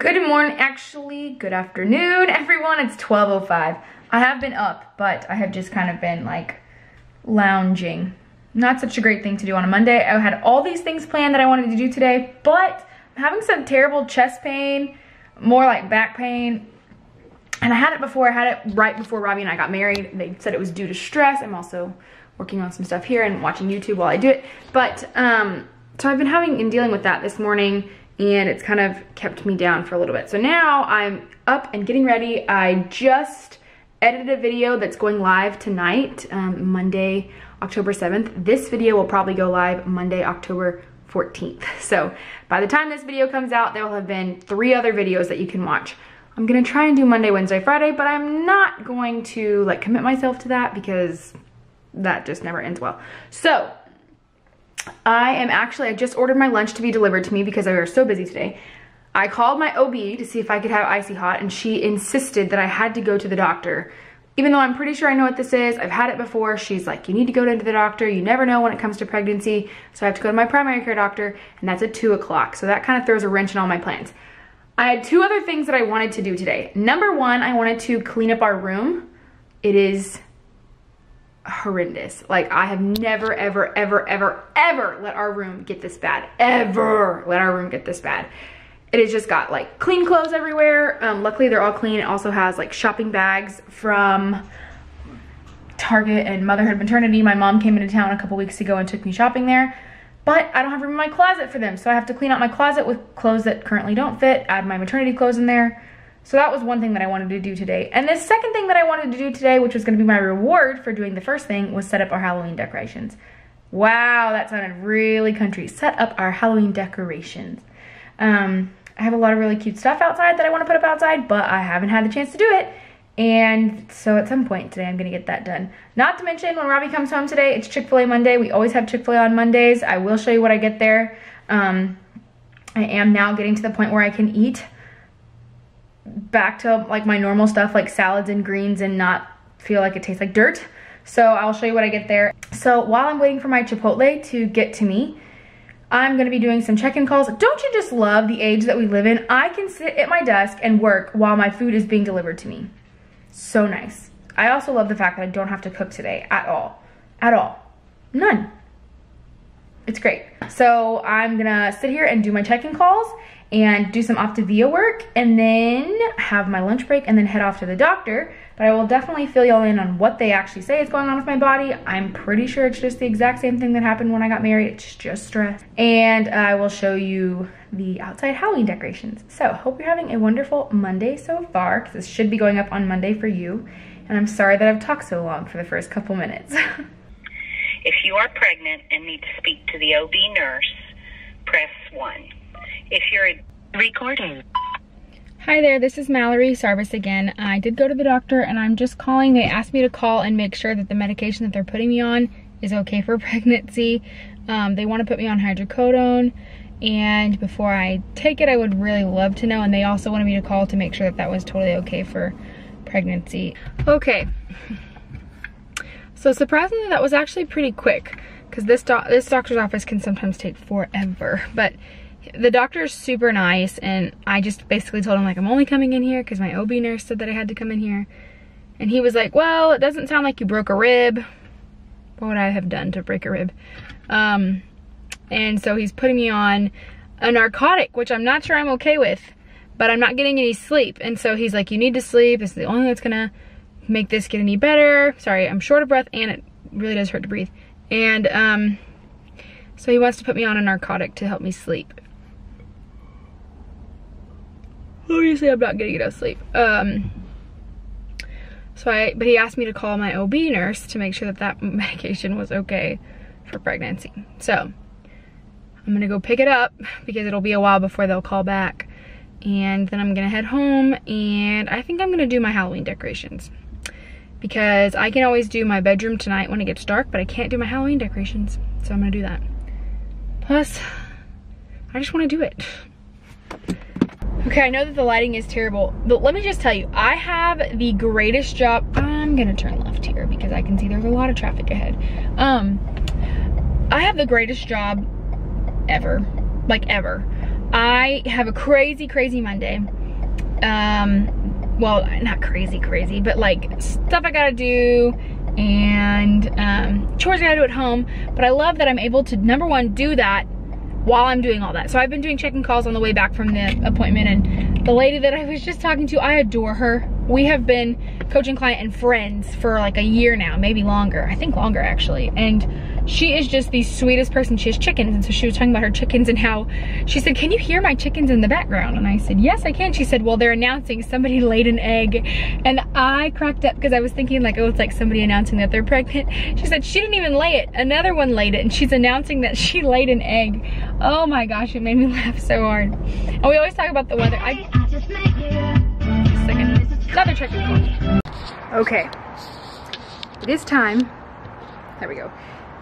Good morning, actually, good afternoon, everyone. It's 12.05. I have been up, but I have just kind of been like lounging. Not such a great thing to do on a Monday. I had all these things planned that I wanted to do today, but I'm having some terrible chest pain, more like back pain. And I had it before, I had it right before Robbie and I got married. They said it was due to stress. I'm also working on some stuff here and watching YouTube while I do it. But, um, so I've been having and dealing with that this morning and it's kind of kept me down for a little bit. So now I'm up and getting ready. I just edited a video that's going live tonight, um, Monday, October 7th. This video will probably go live Monday, October 14th. So by the time this video comes out, there will have been three other videos that you can watch. I'm gonna try and do Monday, Wednesday, Friday, but I'm not going to like commit myself to that because that just never ends well. So I am actually, I just ordered my lunch to be delivered to me because I was so busy today. I called my OB to see if I could have icy hot and she insisted that I had to go to the doctor. Even though I'm pretty sure I know what this is, I've had it before, she's like, you need to go to the doctor. You never know when it comes to pregnancy. So I have to go to my primary care doctor and that's at two o'clock. So that kind of throws a wrench in all my plans. I had two other things that I wanted to do today. Number one, I wanted to clean up our room. It is horrendous. Like I have never, ever, ever, ever, ever let our room get this bad. Ever let our room get this bad. It has just got like clean clothes everywhere. Um, luckily they're all clean. It also has like shopping bags from Target and Motherhood Maternity. My mom came into town a couple weeks ago and took me shopping there. But I don't have room in my closet for them. So I have to clean out my closet with clothes that currently don't fit, add my maternity clothes in there. So that was one thing that I wanted to do today. And the second thing that I wanted to do today, which was gonna be my reward for doing the first thing, was set up our Halloween decorations. Wow, that sounded really country. Set up our Halloween decorations. Um, I have a lot of really cute stuff outside that I wanna put up outside, but I haven't had the chance to do it. And so at some point today, I'm gonna get that done. Not to mention when Robbie comes home today, it's Chick-fil-A Monday. We always have Chick-fil-A on Mondays. I will show you what I get there. Um, I am now getting to the point where I can eat back to like my normal stuff like salads and greens and not feel like it tastes like dirt. So I'll show you what I get there. So while I'm waiting for my Chipotle to get to me, I'm gonna be doing some check-in calls. Don't you just love the age that we live in? I can sit at my desk and work while my food is being delivered to me. So nice. I also love the fact that I don't have to cook today at all. At all. None. It's great. So I'm gonna sit here and do my check-in calls and do some Optavia work and then have my lunch break and then head off to the doctor. But I will definitely fill y'all in on what they actually say is going on with my body. I'm pretty sure it's just the exact same thing that happened when I got married. It's just stress. And I will show you the outside Halloween decorations. So hope you're having a wonderful Monday so far because this should be going up on Monday for you. And I'm sorry that I've talked so long for the first couple minutes. if you are pregnant and need to speak to the OB nurse, press 1. If you're recording. Hi there, this is Mallorie Sarvis again. I did go to the doctor and I'm just calling. They asked me to call and make sure that the medication that they're putting me on is okay for pregnancy. Um, they want to put me on hydrocodone and before I take it, I would really love to know. And they also wanted me to call to make sure that that was totally okay for pregnancy. Okay. So surprisingly, that was actually pretty quick because this, doc this doctor's office can sometimes take forever. But the doctor is super nice and I just basically told him like I'm only coming in here because my OB nurse said that I had to come in here. And he was like, well, it doesn't sound like you broke a rib. What would I have done to break a rib? Um, and so he's putting me on a narcotic, which I'm not sure I'm okay with, but I'm not getting any sleep. And so he's like, you need to sleep. It's the only thing that's gonna make this get any better. Sorry, I'm short of breath and it really does hurt to breathe. And um, so he wants to put me on a narcotic to help me sleep. Obviously I'm not getting enough sleep. Um, so I, but he asked me to call my OB nurse to make sure that that medication was okay for pregnancy. So I'm gonna go pick it up because it'll be a while before they'll call back. And then I'm gonna head home and I think I'm gonna do my Halloween decorations because I can always do my bedroom tonight when it gets dark, but I can't do my Halloween decorations. So I'm gonna do that. Plus, I just wanna do it. Okay, I know that the lighting is terrible, but let me just tell you, I have the greatest job. I'm gonna turn left here because I can see there's a lot of traffic ahead. Um, I have the greatest job ever, like ever. I have a crazy, crazy Monday. Um, well, not crazy, crazy, but like stuff I gotta do and um, chores I gotta do at home. But I love that I'm able to, number one, do that while I'm doing all that. So I've been doing checking calls on the way back from the appointment and the lady that I was just talking to, I adore her. We have been coaching client and friends for like a year now, maybe longer. I think longer actually. And she is just the sweetest person. She has chickens. And so she was talking about her chickens and how she said, can you hear my chickens in the background? And I said, yes, I can. She said, well, they're announcing somebody laid an egg. And I cracked up because I was thinking like, oh, it's like somebody announcing that they're pregnant. She said, she didn't even lay it. Another one laid it and she's announcing that she laid an egg. Oh my gosh, it made me laugh so hard. And we always talk about the weather. I. Another call. Okay. It is time. There we go.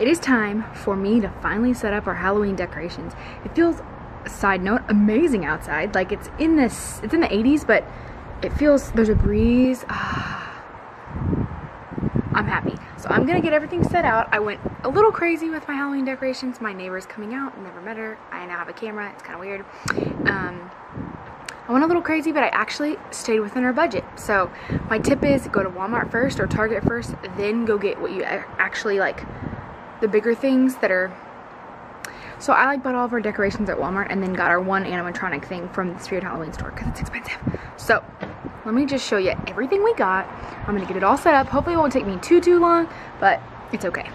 It is time for me to finally set up our Halloween decorations. It feels, side note, amazing outside. Like it's in this, it's in the 80s, but it feels, there's a breeze. Ah, I'm happy. So I'm gonna get everything set out. I went a little crazy with my Halloween decorations. My neighbor's coming out, never met her. I now have a camera, it's kind of weird. Um, I went a little crazy, but I actually stayed within our budget. So my tip is go to Walmart first or Target first, then go get what you actually like, the bigger things that are, so I like bought all of our decorations at Walmart and then got our one animatronic thing from the Spirit Halloween store because it's expensive. So let me just show you everything we got. I'm gonna get it all set up. Hopefully it won't take me too, too long, but it's okay.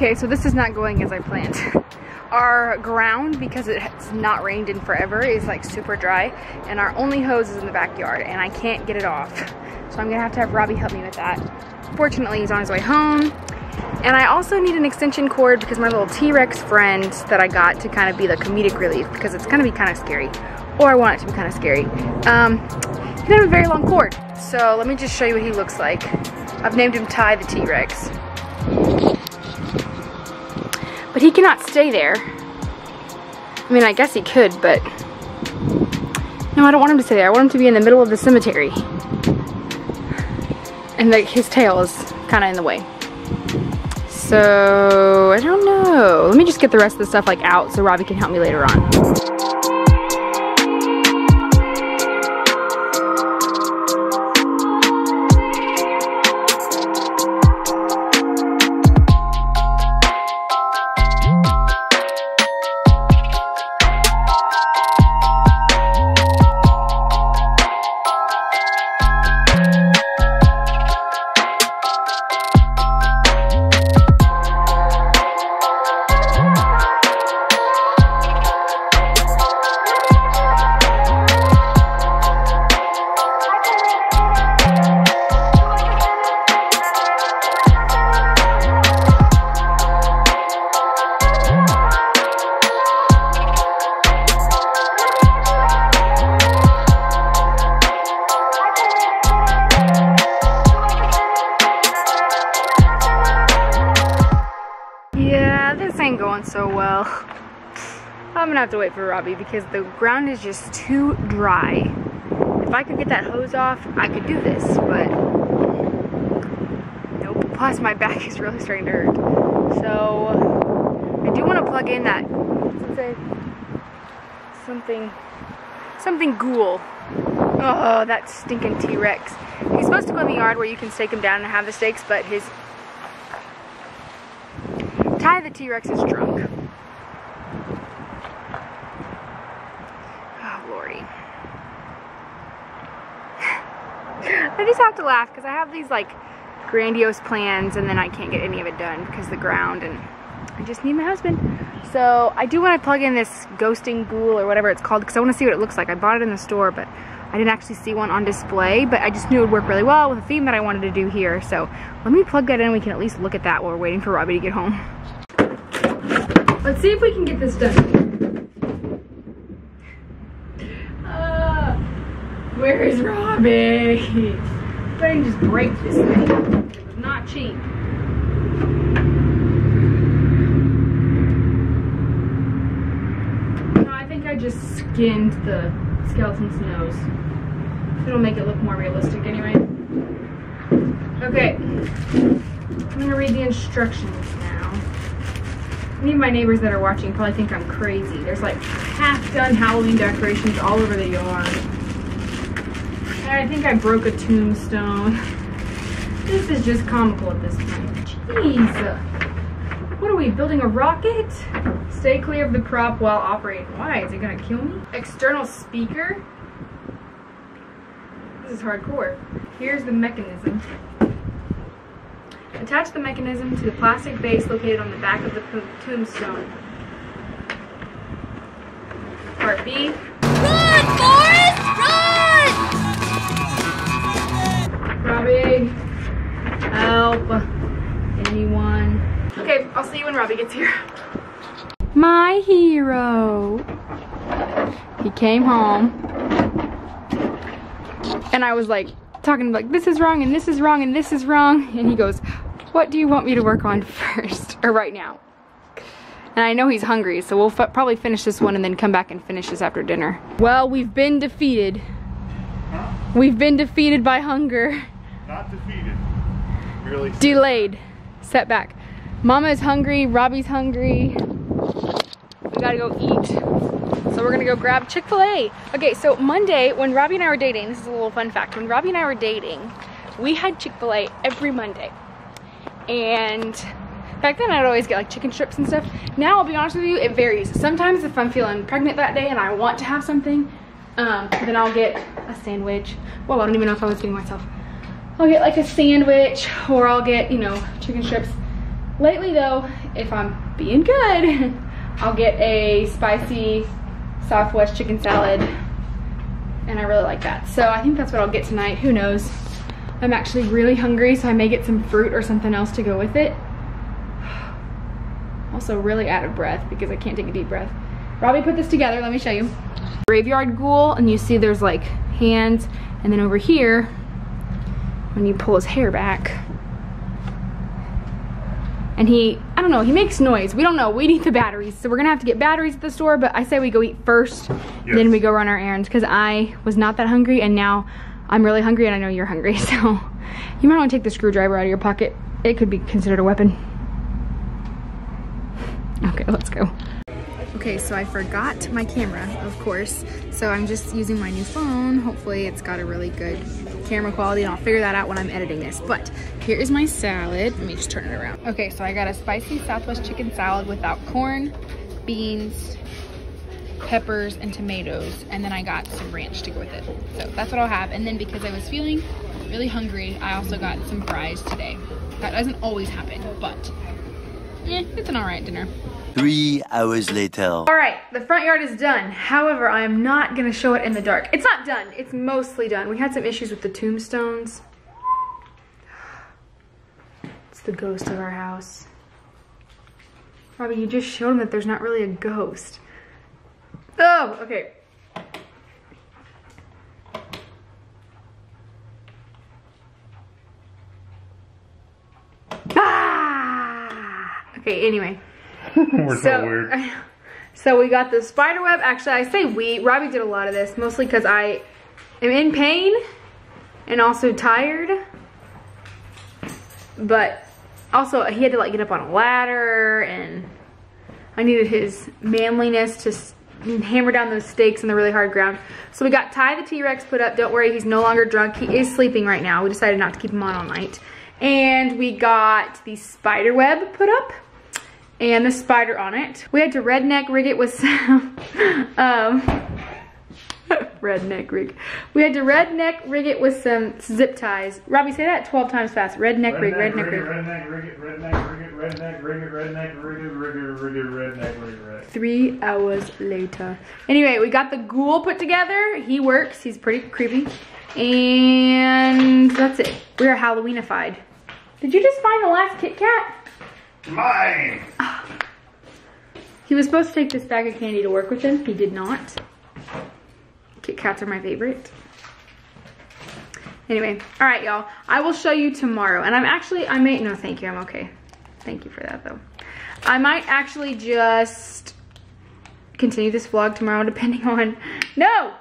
Okay, so this is not going as I planned. Our ground, because it's not rained in forever, is like super dry. And our only hose is in the backyard and I can't get it off. So I'm gonna have to have Robbie help me with that. Fortunately, he's on his way home. And I also need an extension cord because my little T-Rex friend that I got to kind of be the comedic relief because it's gonna be kind of scary. Or I want it to be kind of scary. Um, he doesn't have a very long cord. So let me just show you what he looks like. I've named him Ty the T-Rex. But he cannot stay there. I mean, I guess he could, but... No, I don't want him to stay there. I want him to be in the middle of the cemetery. And like his tail is kind of in the way. So, I don't know. Let me just get the rest of the stuff like out so Robbie can help me later on. I'm gonna have to wait for Robbie because the ground is just too dry. If I could get that hose off, I could do this, but nope. Plus my back is really starting to hurt. So I do want to plug in that something something ghoul. Oh, that stinking T-Rex. He's supposed to go in the yard where you can stake him down and have the stakes, but his Ty the T-Rex is drunk. Oh, lordy. I just have to laugh because I have these like grandiose plans and then I can't get any of it done because the ground and I just need my husband. So I do want to plug in this ghosting ghoul or whatever it's called because I want to see what it looks like. I bought it in the store, but I didn't actually see one on display, but I just knew it would work really well with the theme that I wanted to do here. So let me plug that in. We can at least look at that while we're waiting for Robbie to get home. Let's see if we can get this done. Uh, where is Robbie? But I can just break this thing. It was not cheap. No, I think I just skinned the skeleton's nose. It'll make it look more realistic anyway. Okay. I'm gonna read the instructions now. Any of my neighbors that are watching probably think I'm crazy. There's like half done Halloween decorations all over the yard. And I think I broke a tombstone. This is just comical at this point. Jeez. We, building a rocket? Stay clear of the prop while operating. Why? Is it gonna kill me? External speaker? This is hardcore. Here's the mechanism. Attach the mechanism to the plastic base located on the back of the tombstone. Part B. Run, Forrest! Run! Robbie, help. Anyone? Okay, I'll see you when Robbie gets here. My hero. He came home. And I was like, talking like, this is wrong, and this is wrong, and this is wrong. And he goes, what do you want me to work on first, or right now? And I know he's hungry, so we'll probably finish this one and then come back and finish this after dinner. Well, we've been defeated. We've been defeated by hunger. Not defeated. Merely Delayed. Setback. Mama is hungry, Robbie's hungry. We gotta go eat. So we're gonna go grab Chick-fil-A. Okay, so Monday, when Robbie and I were dating, this is a little fun fact. When Robbie and I were dating, we had Chick-fil-A every Monday. And back then I'd always get like chicken strips and stuff. Now I'll be honest with you, it varies. Sometimes if I'm feeling pregnant that day and I want to have something, um, then I'll get a sandwich. Well, I don't even know if I was getting myself. I'll get like a sandwich or I'll get, you know, chicken strips. Lately though, if I'm being good, I'll get a spicy Southwest chicken salad and I really like that. So I think that's what I'll get tonight, who knows. I'm actually really hungry, so I may get some fruit or something else to go with it. Also really out of breath because I can't take a deep breath. Robbie put this together, let me show you. Graveyard ghoul, and you see there's like hands, and then over here, when you pull his hair back, and he, I don't know, he makes noise. We don't know, we need the batteries. So we're gonna have to get batteries at the store, but I say we go eat first, Yes. then we go run our errands, because I was not that hungry, and now I'm really hungry, and I know you're hungry, so you might wanna take the screwdriver out of your pocket. It could be considered a weapon. Okay, let's go. Okay, so I forgot my camera, of course. So I'm just using my new phone. Hopefully it's got a really good camera quality and I'll figure that out when I'm editing this. But here is my salad. Let me just turn it around. Okay, so I got a spicy Southwest chicken salad without corn, beans, peppers, and tomatoes. And then I got some ranch to go with it. So that's what I'll have. And then because I was feeling really hungry, I also got some fries today. That doesn't always happen, but eh, it's an all right dinner. Three hours later. All right, the front yard is done. However, I am not gonna show it in the dark. It's not done, it's mostly done. We had some issues with the tombstones. It's the ghost of our house. Robbie, you just showed him that there's not really a ghost. Oh, okay. Ah! Okay, anyway. We're so, weird. So we got the spider web. Actually, I say we. Robbie did a lot of this, mostly because I am in pain and also tired. But also, he had to like get up on a ladder, and I needed his manliness to hammer down those stakes in the really hard ground. So we got Ty the T-Rex put up. Don't worry, he's no longer drunk. He is sleeping right now. We decided not to keep him on all night. And we got the spider web put up and the spider on it. We had to redneck rig it with some um, redneck rig. We had to redneck rig it with some zip ties. Robbie, say that 12 times fast. Redneck, rig, redneck rig. Redneck, rig redneck, rig redneck, rig redneck, rig it, rig it, rig redneck, rig it, rig. Three hours later. Anyway, we got the ghoul put together. He works. He's pretty creepy. And that's it. We are Halloweenified. Did you just find the last Kit Kat? Mine! He was supposed to take this bag of candy to work with him. He did not. Kit Kats are my favorite. Anyway, all right, y'all. I will show you tomorrow. And I'm actually, I may, no, thank you. I'm okay. Thank you for that, though. I might actually just continue this vlog tomorrow, depending on, no!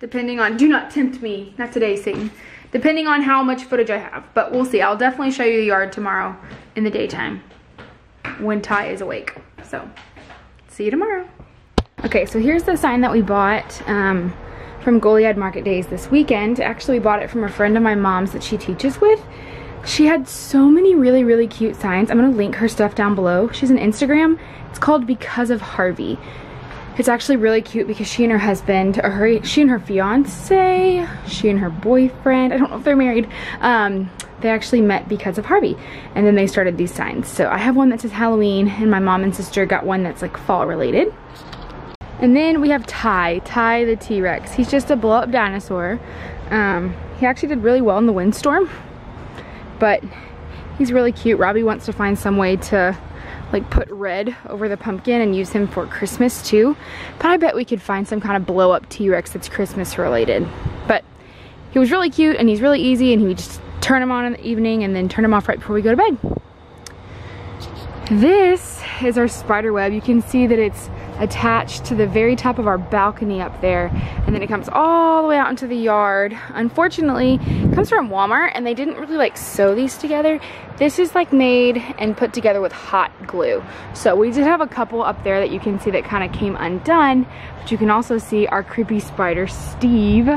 Depending on, do not tempt me. Not today, Satan. Depending on how much footage I have. But we'll see. I'll definitely show you the yard tomorrow in the daytime when Ty is awake. So, see you tomorrow. Okay, so here's the sign that we bought um, from Goliad Market Days this weekend. Actually, we bought it from a friend of my mom's that she teaches with. She had so many really, really cute signs. I'm gonna link her stuff down below. She's an Instagram. It's called Because of Harvey. It's actually really cute because she and her husband, or her, she and her fiance, she and her boyfriend, I don't know if they're married, um, they actually met because of Harvey. And then they started these signs. So I have one that says Halloween, and my mom and sister got one that's like fall related. And then we have Ty, Ty the T-Rex. He's just a blow up dinosaur. Um, he actually did really well in the windstorm, but he's really cute. Robbie wants to find some way to like put red over the pumpkin and use him for Christmas too. But I bet we could find some kind of blow up T-Rex that's Christmas related. But he was really cute and he's really easy and he just turn them on in the evening and then turn them off right before we go to bed. This is our spider web. You can see that it's attached to the very top of our balcony up there and then it comes all the way out into the yard unfortunately it comes from Walmart and they didn't really like sew these together this is like made and put together with hot glue so we did have a couple up there that you can see that kind of came undone but you can also see our creepy spider Steve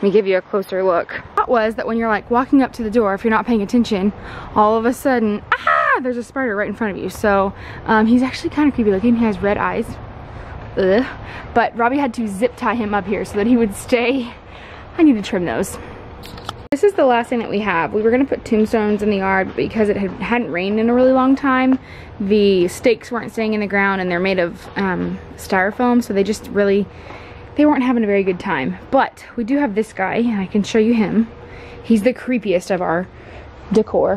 let me give you a closer look. That was that when you're like walking up to the door, if you're not paying attention, all of a sudden, ah, there's a spider right in front of you. So um, he's actually kind of creepy looking. He has red eyes. Ugh. But Robbie had to zip tie him up here so that he would stay. I need to trim those. This is the last thing that we have. We were gonna put tombstones in the yard but because it had, hadn't rained in a really long time. The stakes weren't staying in the ground and they're made of um, styrofoam so they just really they weren't having a very good time. But we do have this guy, and I can show you him. He's the creepiest of our decor.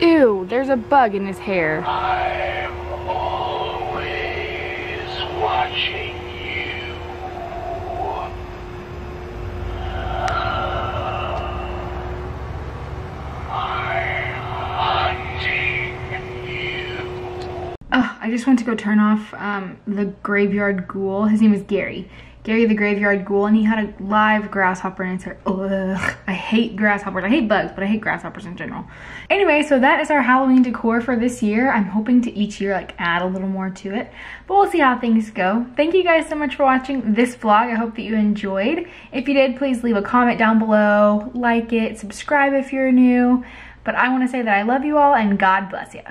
Ew, there's a bug in his hair. I'm always watching you. I'm hunting you. Oh, I just went to go turn off um, the graveyard ghoul. His name is Gary. Gary the graveyard ghoul, and he had a live grasshopper in his hair. Ugh, I hate grasshoppers. I hate bugs, but I hate grasshoppers in general. Anyway, so that is our Halloween decor for this year. I'm hoping to each year like add a little more to it, but we'll see how things go. Thank you guys so much for watching this vlog. I hope that you enjoyed. If you did, please leave a comment down below, like it, subscribe if you're new. But I want to say that I love you all and God bless you.